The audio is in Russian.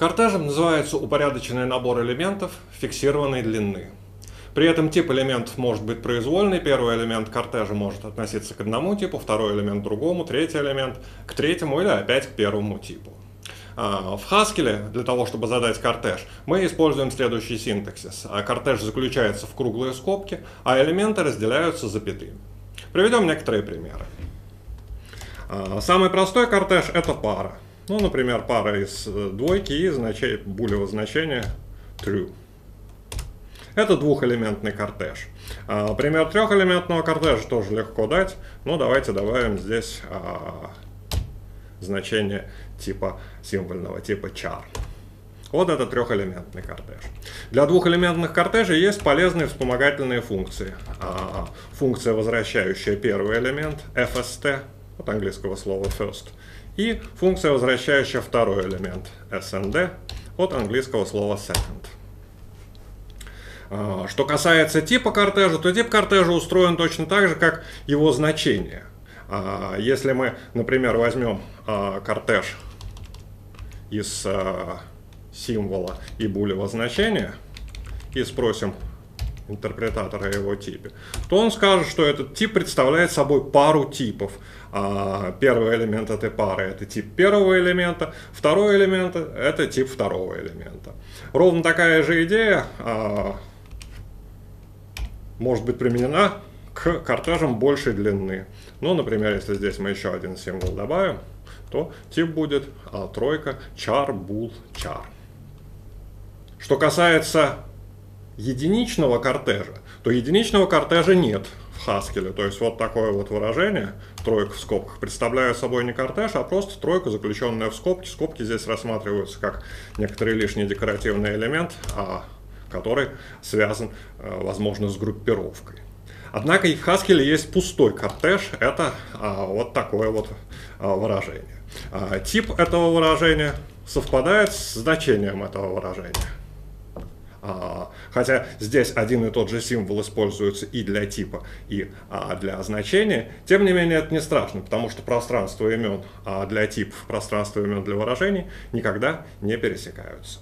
Кортежем называется упорядоченный набор элементов фиксированной длины. При этом тип элементов может быть произвольный. Первый элемент кортежа может относиться к одному типу, второй элемент к другому, третий элемент к третьему или опять к первому типу. А, в Haskell для того, чтобы задать кортеж, мы используем следующий синтаксис. А, кортеж заключается в круглые скобки, а элементы разделяются запятыми. Приведем некоторые примеры. А, самый простой кортеж – это пара. Ну, например, пара из э, двойки и значение, булевого значения true. Это двухэлементный кортеж. А, пример трехэлементного кортежа тоже легко дать. Ну, давайте добавим здесь а, значение типа символьного типа char. Вот это трехэлементный кортеж. Для двухэлементных кортежей есть полезные вспомогательные функции. А, функция, возвращающая первый элемент, fst, от английского слова first, и функция, возвращающая второй элемент snd от английского слова second. А, что касается типа кортежа, то тип кортежа устроен точно так же, как его значение. А, если мы, например, возьмем а, кортеж из символа и булевого значения и спросим интерпретатора его типе, то он скажет, что этот тип представляет собой пару типов. А, первый элемент этой пары это тип первого элемента, второй элемент это тип второго элемента. Ровно такая же идея а, может быть применена к кортежам большей длины. Ну, например, если здесь мы еще один символ добавим, то тип будет а, тройка char, bool, char. Что касается единичного кортежа, то единичного кортежа нет в Haskell. То есть вот такое вот выражение, тройка в скобках, представляет собой не кортеж, а просто тройка, заключенная в скобки. Скобки здесь рассматриваются как некоторый лишний декоративный элемент, а, который связан, э, возможно, с группировкой. Однако и в Haskell есть пустой кортеж, это а, вот такое вот а, выражение. А, тип этого выражения совпадает с значением этого выражения. А, хотя здесь один и тот же символ используется и для типа, и а, для значения, тем не менее это не страшно, потому что пространство имен а, для типов, пространство имен для выражений никогда не пересекаются.